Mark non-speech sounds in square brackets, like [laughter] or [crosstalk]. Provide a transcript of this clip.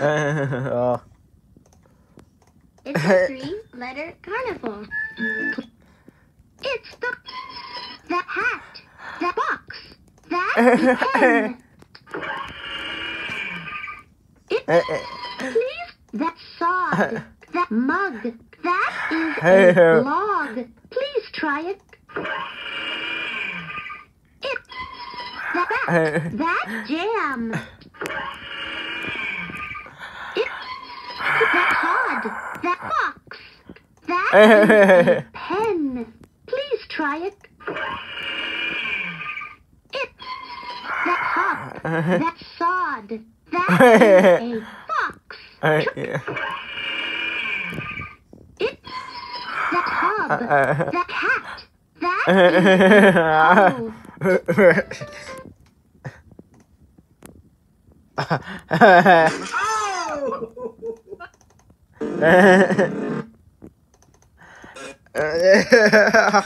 oh. It's a [laughs] three-letter carnival. It's the that hat, that box, that pen. It's please that sod, [laughs] that mug, that is a log. Please try it. It's that bat, that jam. [laughs] pen. Please try it. It's that hop, that sod, that is a fox. [laughs] It's that hub, that cat, that [laughs] is a. Oh! Yeah.